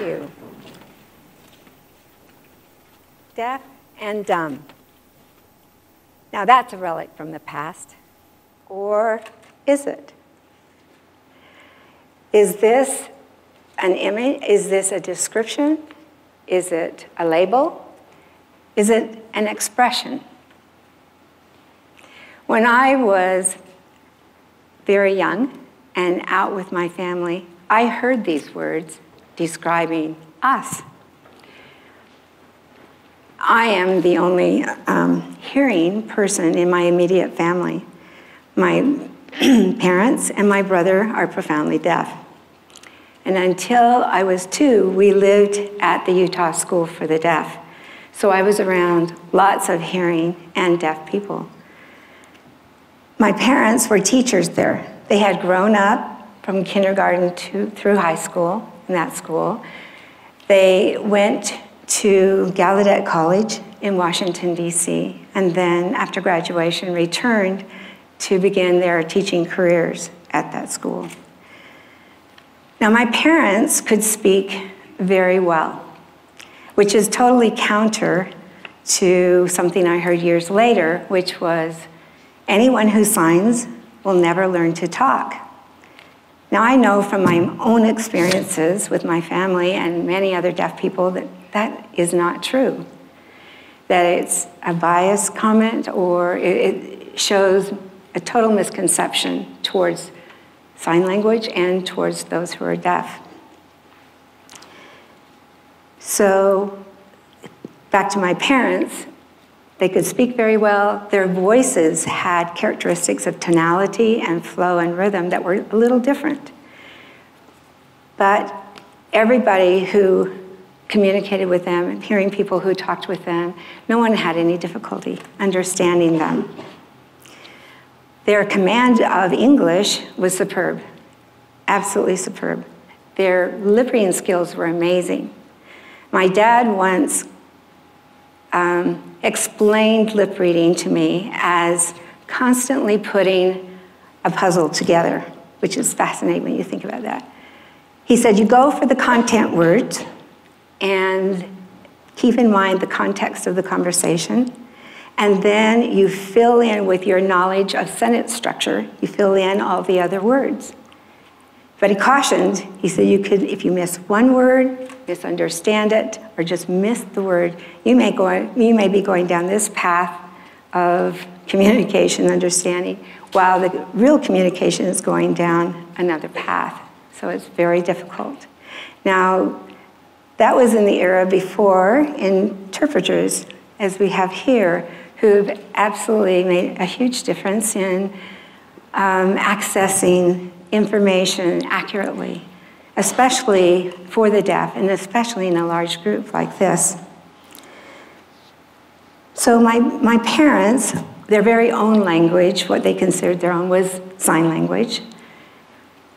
you. Deaf and dumb. Now that's a relic from the past. Or is it? Is this an image? Is this a description? Is it a label? Is it an expression? When I was very young and out with my family, I heard these words describing us. I am the only um, hearing person in my immediate family. My parents and my brother are profoundly deaf. And until I was two, we lived at the Utah School for the Deaf. So I was around lots of hearing and deaf people. My parents were teachers there. They had grown up from kindergarten to, through high school in that school. They went to Gallaudet College in Washington, D.C., and then after graduation returned to begin their teaching careers at that school. Now, my parents could speak very well, which is totally counter to something I heard years later, which was anyone who signs will never learn to talk. Now, I know from my own experiences with my family and many other deaf people that that is not true. That it's a biased comment or it shows a total misconception towards sign language and towards those who are deaf. So, back to my parents, they could speak very well. Their voices had characteristics of tonality and flow and rhythm that were a little different. But everybody who communicated with them, hearing people who talked with them, no one had any difficulty understanding them. Their command of English was superb, absolutely superb. Their lip reading skills were amazing. My dad once um, explained lip reading to me as constantly putting a puzzle together, which is fascinating when you think about that. He said, You go for the content words and keep in mind the context of the conversation. And then you fill in with your knowledge of sentence structure, you fill in all the other words. But he cautioned, he said, you could, if you miss one word, misunderstand it, or just miss the word, you may, go, you may be going down this path of communication, understanding, while the real communication is going down another path. So it's very difficult. Now, that was in the era before interpreters, as we have here, who've absolutely made a huge difference in um, accessing information accurately, especially for the deaf, and especially in a large group like this. So my, my parents, their very own language, what they considered their own, was sign language.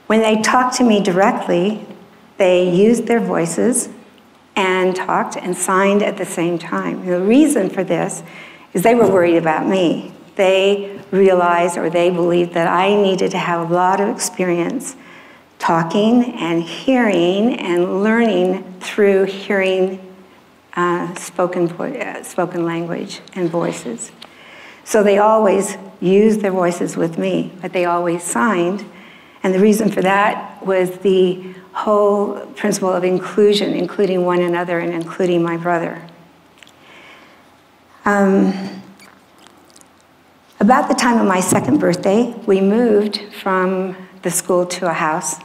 When they talked to me directly, they used their voices and talked and signed at the same time. The reason for this is they were worried about me. They realized or they believed that I needed to have a lot of experience talking and hearing and learning through hearing uh, spoken, uh, spoken language and voices. So they always used their voices with me, but they always signed. And the reason for that was the whole principle of inclusion, including one another and including my brother. Um, about the time of my second birthday, we moved from the school to a house.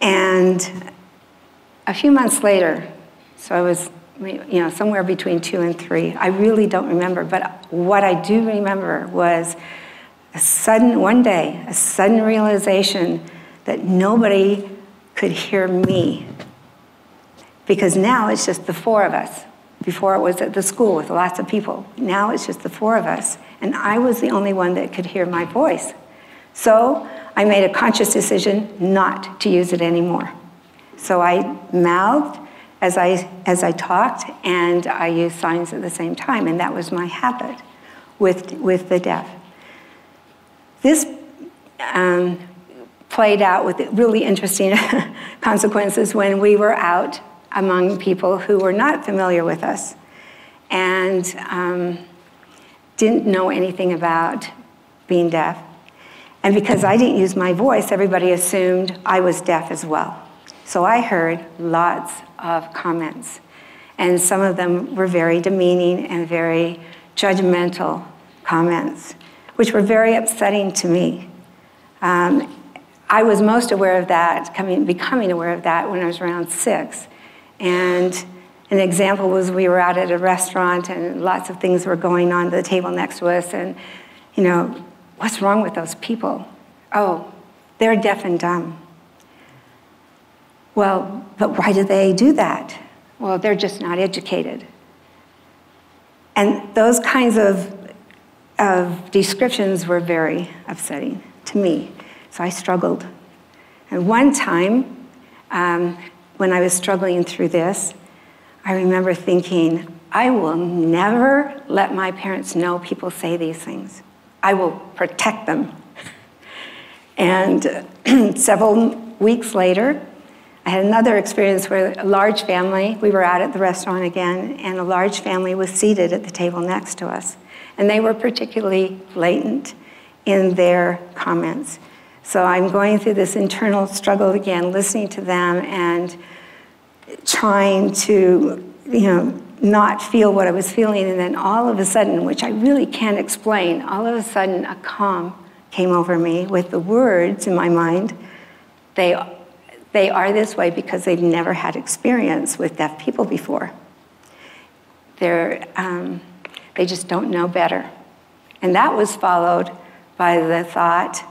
And a few months later, so I was you know, somewhere between two and three. I really don't remember, but what I do remember was a sudden, one day, a sudden realization that nobody could hear me. Because now it's just the four of us. Before it was at the school with lots of people. Now it's just the four of us. And I was the only one that could hear my voice. So I made a conscious decision not to use it anymore. So I mouthed as I, as I talked, and I used signs at the same time, and that was my habit with, with the deaf. This um, played out with really interesting consequences when we were out among people who were not familiar with us and um, didn't know anything about being deaf. And because I didn't use my voice, everybody assumed I was deaf as well. So I heard lots of comments. And some of them were very demeaning and very judgmental comments, which were very upsetting to me. Um, I was most aware of that, coming, becoming aware of that when I was around six. And an example was we were out at a restaurant and lots of things were going on at the table next to us. And, you know, what's wrong with those people? Oh, they're deaf and dumb. Well, but why do they do that? Well, they're just not educated. And those kinds of, of descriptions were very upsetting to me. So I struggled. And one time, um, when I was struggling through this, I remember thinking, I will never let my parents know people say these things. I will protect them. and several weeks later, I had another experience where a large family, we were out at the restaurant again, and a large family was seated at the table next to us. And they were particularly blatant in their comments. So I'm going through this internal struggle again, listening to them and trying to, you know, not feel what I was feeling. And then all of a sudden, which I really can't explain, all of a sudden a calm came over me with the words in my mind. They, they are this way because they've never had experience with deaf people before. They're, um, they just don't know better. And that was followed by the thought,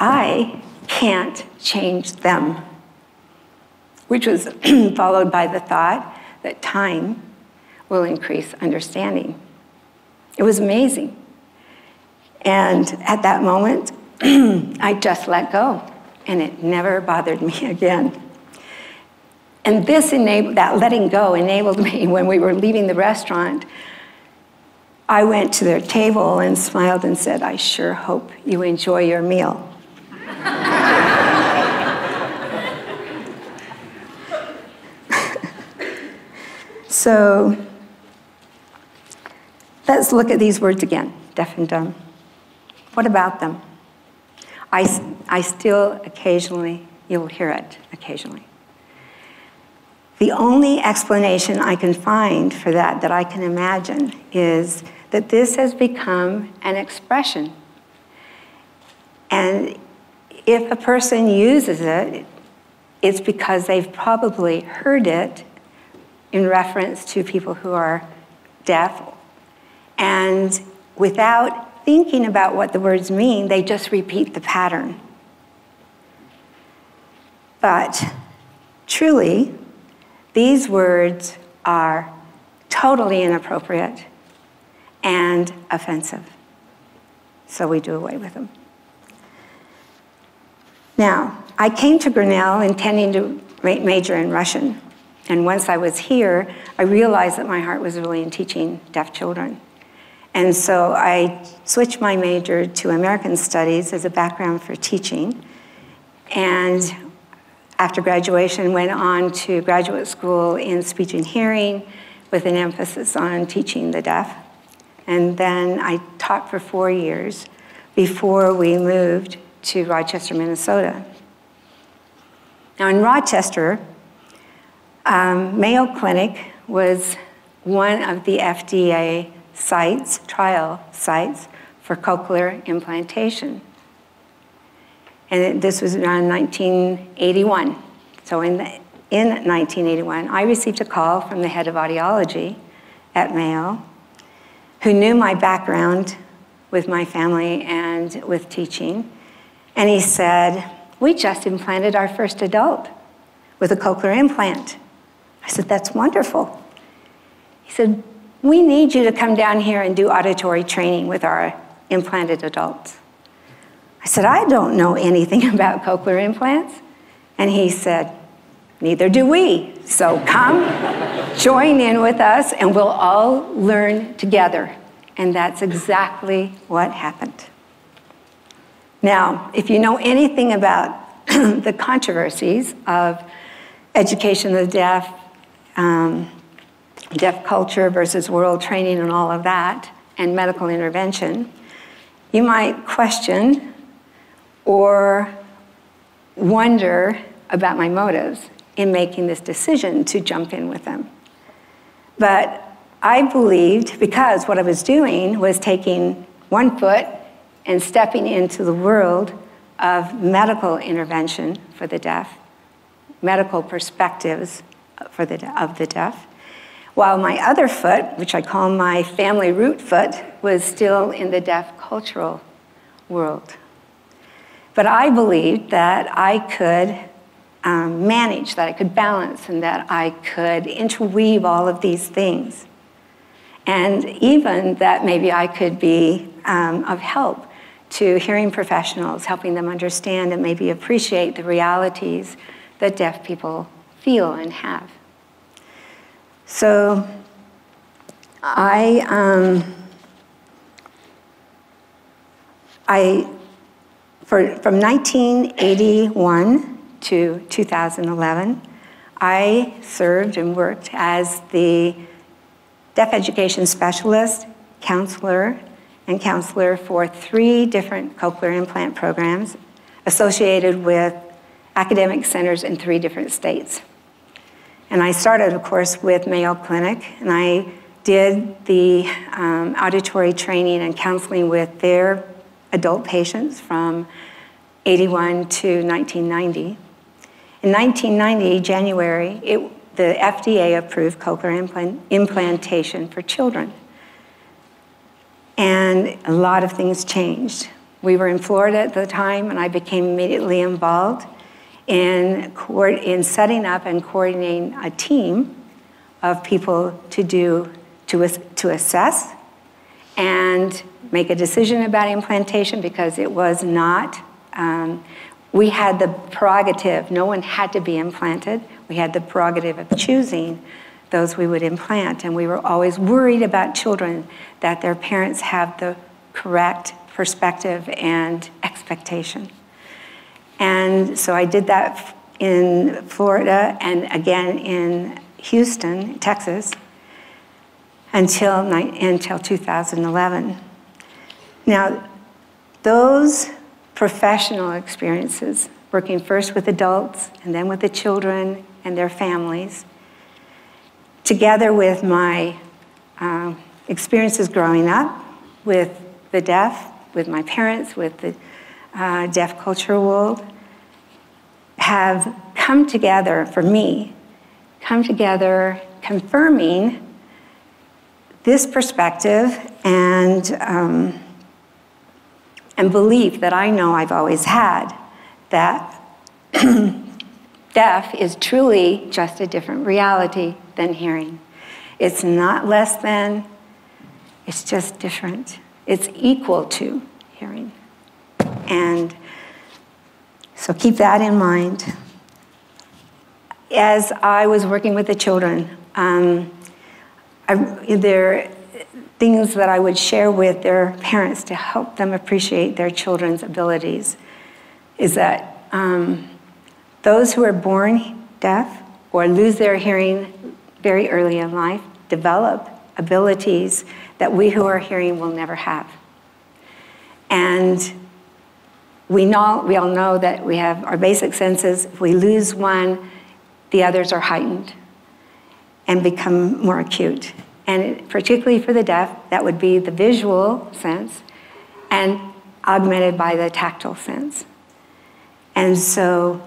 I can't change them, which was followed by the thought that time will increase understanding. It was amazing. And at that moment, I just let go, and it never bothered me again. And this enabled, that letting go enabled me when we were leaving the restaurant. I went to their table and smiled and said, I sure hope you enjoy your meal. So let's look at these words again deaf and dumb. What about them? I, I still occasionally, you'll hear it occasionally. The only explanation I can find for that, that I can imagine, is that this has become an expression. And if a person uses it, it's because they've probably heard it in reference to people who are deaf. And without thinking about what the words mean, they just repeat the pattern. But truly, these words are totally inappropriate and offensive. So we do away with them. Now, I came to Grinnell intending to major in Russian. And once I was here, I realized that my heart was really in teaching deaf children. And so I switched my major to American Studies as a background for teaching. And after graduation, went on to graduate school in speech and hearing with an emphasis on teaching the deaf. And then I taught for four years before we moved to Rochester, Minnesota. Now, in Rochester, um, Mayo Clinic was one of the FDA sites, trial sites, for cochlear implantation. And this was around 1981. So in, the, in 1981, I received a call from the head of audiology at Mayo, who knew my background with my family and with teaching, and he said, We just implanted our first adult with a cochlear implant. I said, That's wonderful. He said, We need you to come down here and do auditory training with our implanted adults. I said, I don't know anything about cochlear implants. And he said, Neither do we. So come, join in with us, and we'll all learn together. And that's exactly what happened. Now, if you know anything about the controversies of education of the deaf um, deaf culture versus oral training and all of that, and medical intervention, you might question or wonder about my motives in making this decision to jump in with them. But I believed because what I was doing was taking one foot and stepping into the world of medical intervention for the deaf, medical perspectives for the, of the deaf, while my other foot, which I call my family root foot, was still in the deaf cultural world. But I believed that I could um, manage, that I could balance, and that I could interweave all of these things. And even that maybe I could be um, of help to hearing professionals, helping them understand and maybe appreciate the realities that deaf people feel and have. So I, um, I for, from 1981 to 2011, I served and worked as the deaf education specialist, counselor, and counselor for three different cochlear implant programs associated with academic centers in three different states. And I started, of course, with Mayo Clinic, and I did the um, auditory training and counseling with their adult patients from 81 to 1990. In 1990, January, it, the FDA approved cochlear implant, implantation for children. And a lot of things changed. We were in Florida at the time, and I became immediately involved in, in setting up and coordinating a team of people to do to, to assess and make a decision about implantation because it was not um, we had the prerogative no one had to be implanted we had the prerogative of choosing those we would implant. And we were always worried about children that their parents have the correct perspective and expectation. And so I did that in Florida and again in Houston, Texas, until, until 2011. Now, those professional experiences, working first with adults and then with the children and their families, together with my uh, experiences growing up with the deaf, with my parents, with the uh, deaf cultural world, have come together for me, come together confirming this perspective and, um, and belief that I know I've always had that deaf is truly just a different reality than hearing. It's not less than, it's just different. It's equal to hearing. And so keep that in mind. As I was working with the children, um, I, there are things that I would share with their parents to help them appreciate their children's abilities is that um, those who are born deaf or lose their hearing very early in life develop abilities that we who are hearing will never have. And we, know, we all know that we have our basic senses. If we lose one, the others are heightened and become more acute. And particularly for the deaf, that would be the visual sense and augmented by the tactile sense. And so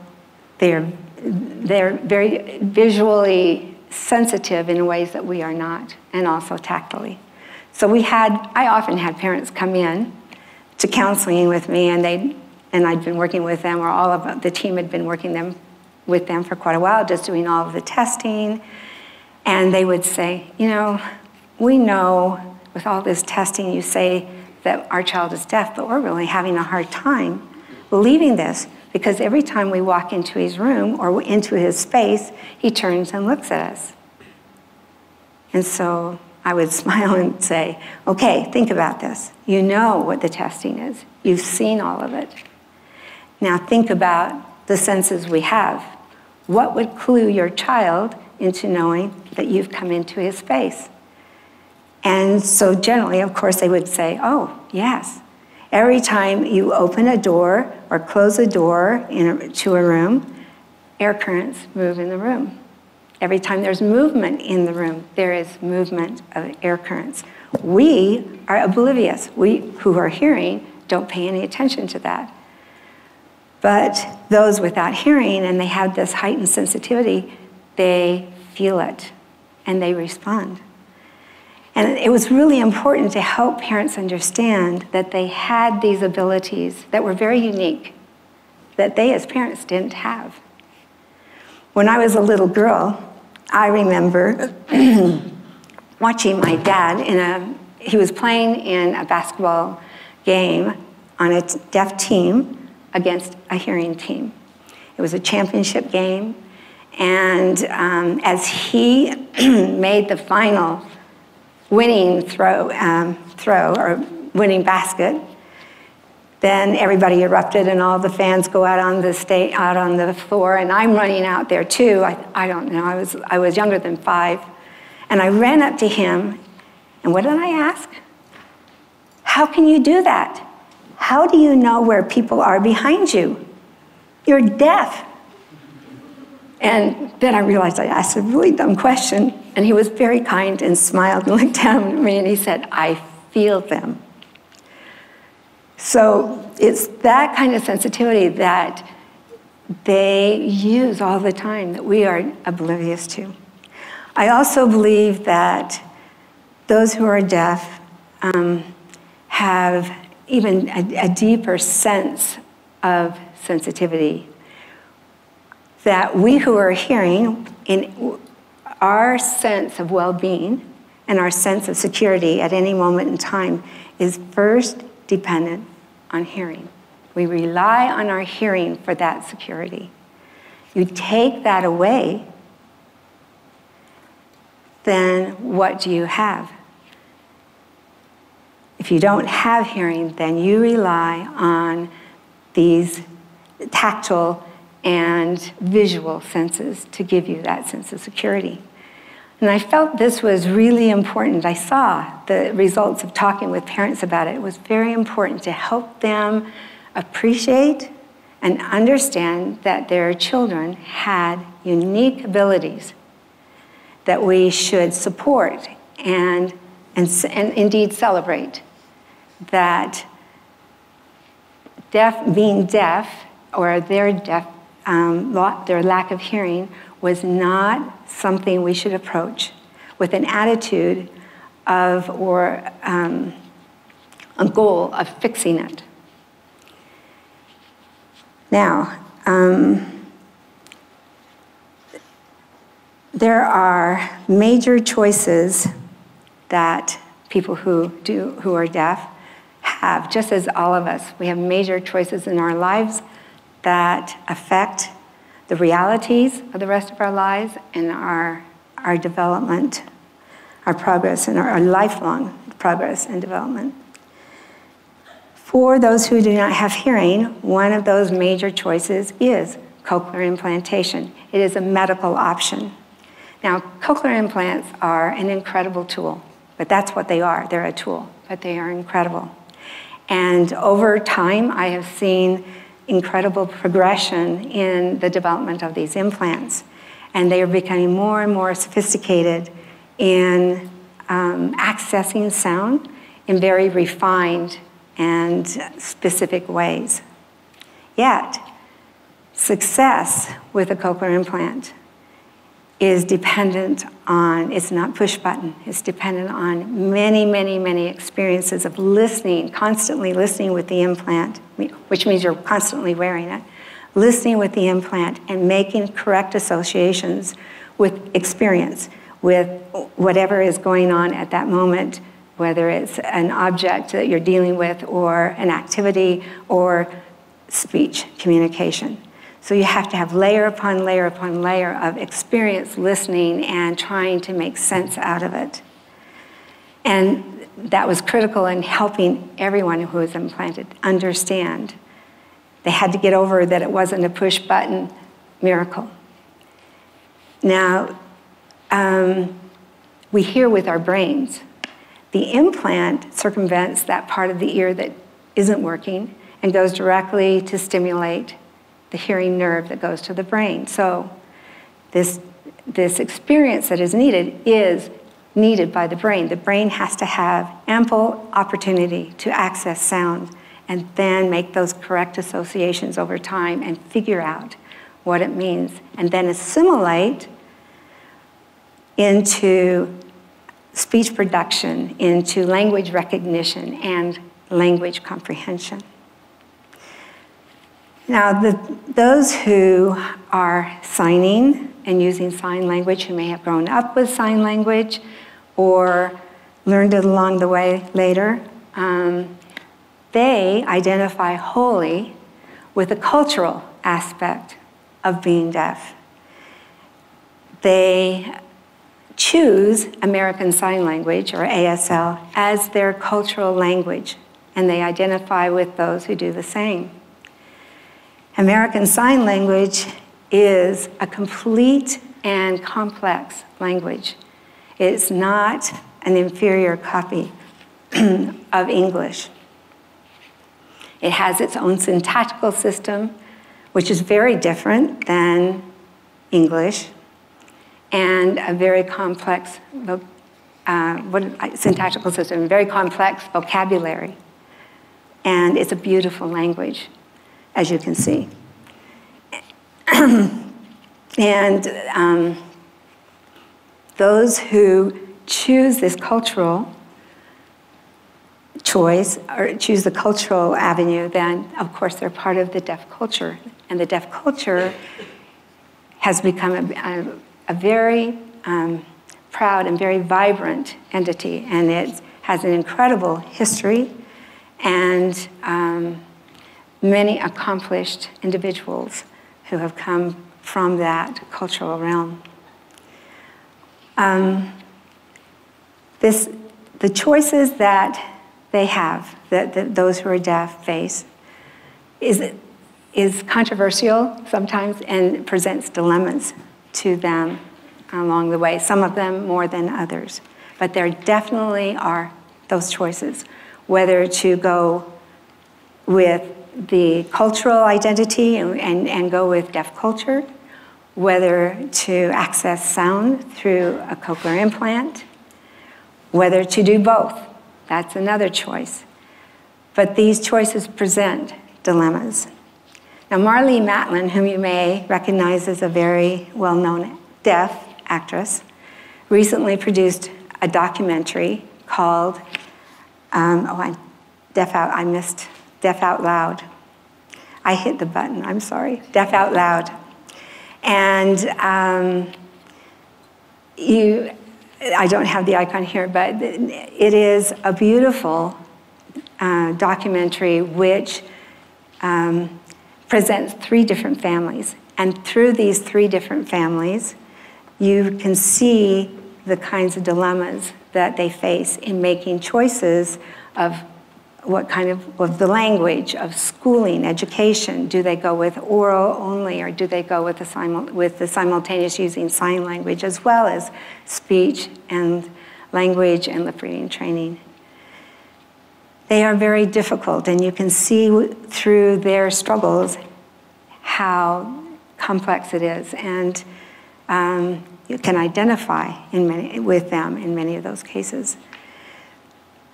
they're, they're very visually sensitive in ways that we are not, and also tactily. So we had, I often had parents come in to counseling with me, and they, and I'd been working with them, or all of the team had been working them with them for quite a while, just doing all of the testing. And they would say, you know, we know with all this testing, you say that our child is deaf, but we're really having a hard time believing this because every time we walk into his room or into his space, he turns and looks at us. And so I would smile and say, okay, think about this. You know what the testing is, you've seen all of it. Now think about the senses we have. What would clue your child into knowing that you've come into his space. And so, generally, of course, they would say, Oh, yes. Every time you open a door or close a door a, to a room, air currents move in the room. Every time there's movement in the room, there is movement of air currents. We are oblivious. We who are hearing don't pay any attention to that. But those without hearing and they have this heightened sensitivity, they feel it and they respond. And it was really important to help parents understand that they had these abilities that were very unique, that they as parents didn't have. When I was a little girl, I remember watching my dad in a, he was playing in a basketball game on a deaf team against a hearing team. It was a championship game, and um, as he made the final winning throw, um, throw or winning basket, then everybody erupted and all the fans go out on the state, out on the floor, and I'm running out there too. I, I don't know, I was, I was younger than five. And I ran up to him, and what did I ask? How can you do that? How do you know where people are behind you? You're deaf. And then I realized I asked a really dumb question, and he was very kind and smiled and looked down at me and he said, I feel them. So it's that kind of sensitivity that they use all the time that we are oblivious to. I also believe that those who are deaf um, have even a, a deeper sense of sensitivity that we who are hearing, in our sense of well being and our sense of security at any moment in time, is first dependent on hearing. We rely on our hearing for that security. You take that away, then what do you have? If you don't have hearing, then you rely on these tactile and visual senses to give you that sense of security. And I felt this was really important. I saw the results of talking with parents about it. It was very important to help them appreciate and understand that their children had unique abilities that we should support and, and, and indeed celebrate. That deaf, being deaf or their deaf um, their lack of hearing was not something we should approach with an attitude of or um, a goal of fixing it. Now, um, there are major choices that people who do who are deaf have, just as all of us. We have major choices in our lives that affect the realities of the rest of our lives and our, our development, our progress, and our, our lifelong progress and development. For those who do not have hearing, one of those major choices is cochlear implantation. It is a medical option. Now, cochlear implants are an incredible tool, but that's what they are. They're a tool, but they are incredible. And over time, I have seen incredible progression in the development of these implants. And they are becoming more and more sophisticated in um, accessing sound in very refined and specific ways. Yet, success with a cochlear implant is dependent on, it's not push button, it's dependent on many, many, many experiences of listening, constantly listening with the implant, which means you're constantly wearing it, listening with the implant and making correct associations with experience, with whatever is going on at that moment, whether it's an object that you're dealing with or an activity or speech communication. So you have to have layer upon layer upon layer of experience listening and trying to make sense out of it. And that was critical in helping everyone who was implanted understand. They had to get over that it wasn't a push button miracle. Now, um, we hear with our brains. The implant circumvents that part of the ear that isn't working and goes directly to stimulate the hearing nerve that goes to the brain. So this, this experience that is needed is needed by the brain. The brain has to have ample opportunity to access sound and then make those correct associations over time and figure out what it means and then assimilate into speech production, into language recognition and language comprehension. Now, the, those who are signing and using sign language, who may have grown up with sign language or learned it along the way later, um, they identify wholly with the cultural aspect of being deaf. They choose American Sign Language, or ASL, as their cultural language, and they identify with those who do the same. American Sign Language is a complete and complex language. It's not an inferior copy of English. It has its own syntactical system, which is very different than English, and a very complex uh, what, syntactical system, very complex vocabulary. And it's a beautiful language, as you can see. and um, those who choose this cultural choice or choose the cultural avenue, then of course they're part of the deaf culture. And the deaf culture has become a, a, a very um, proud and very vibrant entity, and it has an incredible history and um, many accomplished individuals who have come from that cultural realm. Um, this, the choices that they have, that, that those who are deaf face, is, is controversial sometimes and presents dilemmas to them along the way, some of them more than others. But there definitely are those choices, whether to go with the cultural identity and, and, go with deaf culture, whether to access sound through a cochlear implant, whether to do both. That's another choice. But these choices present dilemmas. Now, Marlee Matlin, whom you may recognize as a very well known deaf actress, recently produced a documentary called, um, oh, I'm Deaf Out, I missed Deaf Out Loud. I hit the button, I'm sorry, Deaf Out Loud. And um, you, I don't have the icon here, but it is a beautiful uh, documentary which um, presents three different families. And through these three different families, you can see the kinds of dilemmas that they face in making choices of what kind of, of the language, of schooling, education. Do they go with oral only, or do they go with the, simul- with the simultaneous using sign language as well as speech and language and lip reading training? They are very difficult, and you can see through their struggles how complex it is. And um, you can identify in many, with them in many of those cases.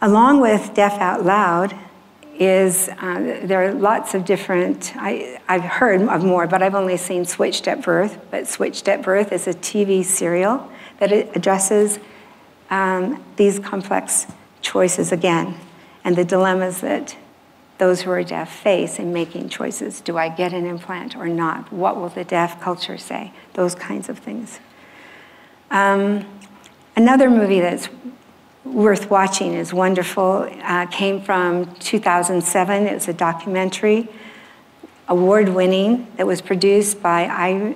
Along with Deaf Out Loud is uh, there are lots of different, I, I've heard of more, but I've only seen Switched at Birth. But Switched at Birth is a TV serial that addresses um, these complex choices again and the dilemmas that those who are deaf face in making choices. Do I get an implant or not? What will the deaf culture say? Those kinds of things. Um, another movie that's worth watching is wonderful. Uh, came from 2007. It was a documentary, award winning, that was produced by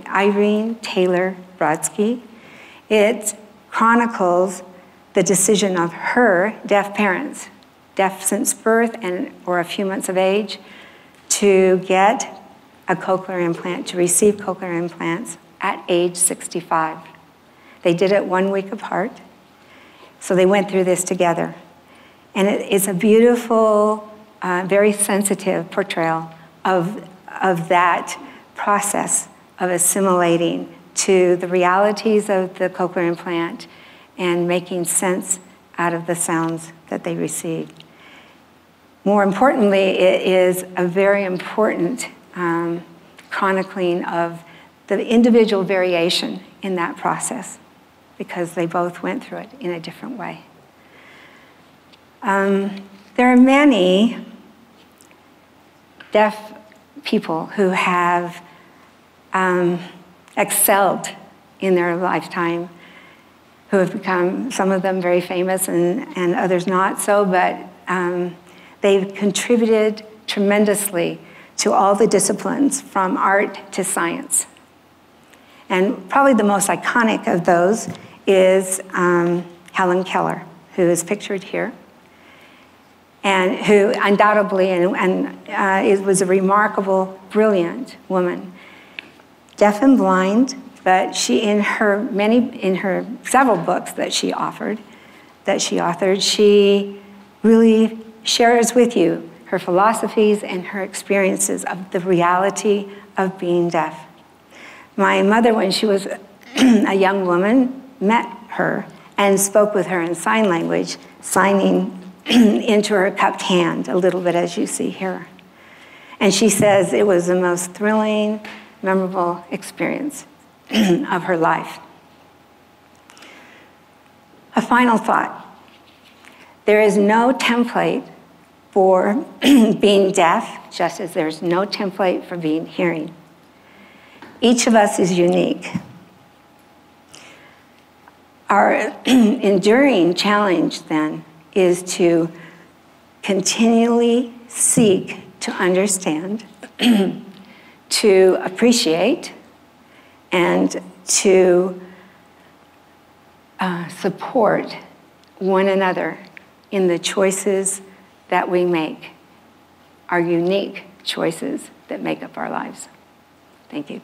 Irene Taylor Brodsky. It chronicles the decision of her deaf parents, deaf since birth and or a few months of age, to get a cochlear implant, to receive cochlear implants at age 65. They did it one week apart. So they went through this together. And it's a beautiful, uh, very sensitive portrayal of, of that process of assimilating to the realities of the cochlear implant and making sense out of the sounds that they received. More importantly, it is a very important um, chronicling of the individual variation in that process because they both went through it in a different way. Um, there are many deaf people who have um, excelled in their lifetime, who have become, some of them very famous and, and others not so, but um, they've contributed tremendously to all the disciplines from art to science. And probably the most iconic of those is um, Helen Keller, who is pictured here, and who undoubtedly and, and uh, was a remarkable, brilliant woman deaf and blind, but she, in her many, in her several books that she offered, that she authored, she really shares with you her philosophies and her experiences of the reality of being deaf. My mother, when she was a young woman, met her and spoke with her in sign language, signing into her cupped hand a little bit as you see here. And she says it was the most thrilling, memorable experience of her life. A final thought there is no template for being deaf, just as there's no template for being hearing. Each of us is unique. Our enduring challenge then is to continually seek to understand to appreciate and to uh, support one another in the choices that we make, our unique choices that make up our lives. Thank you.